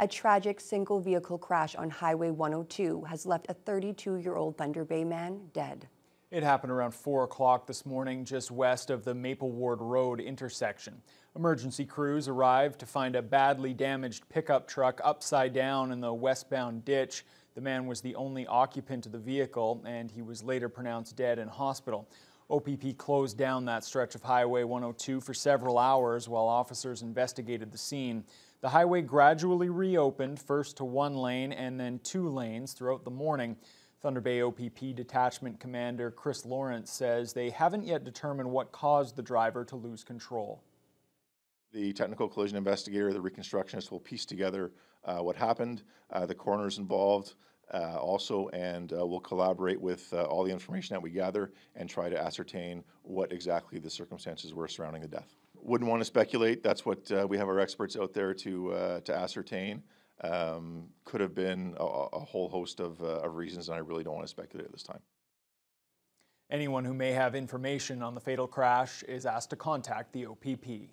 A tragic single vehicle crash on Highway 102 has left a 32 year old Thunder Bay man dead. It happened around 4 o'clock this morning just west of the Mapleward Road intersection. Emergency crews arrived to find a badly damaged pickup truck upside down in the westbound ditch. The man was the only occupant of the vehicle and he was later pronounced dead in hospital. OPP closed down that stretch of Highway 102 for several hours while officers investigated the scene. The highway gradually reopened, first to one lane and then two lanes throughout the morning. Thunder Bay OPP Detachment Commander Chris Lawrence says they haven't yet determined what caused the driver to lose control. The technical collision investigator, the reconstructionist, will piece together uh, what happened, uh, the coroners involved uh, also, and uh, we'll collaborate with uh, all the information that we gather and try to ascertain what exactly the circumstances were surrounding the death. Wouldn't want to speculate. That's what uh, we have our experts out there to to ascertain. Um, could have been a, a whole host of, of reasons, and I really don't want to speculate at this time. Anyone who may have information on the fatal crash is asked to contact the OPP.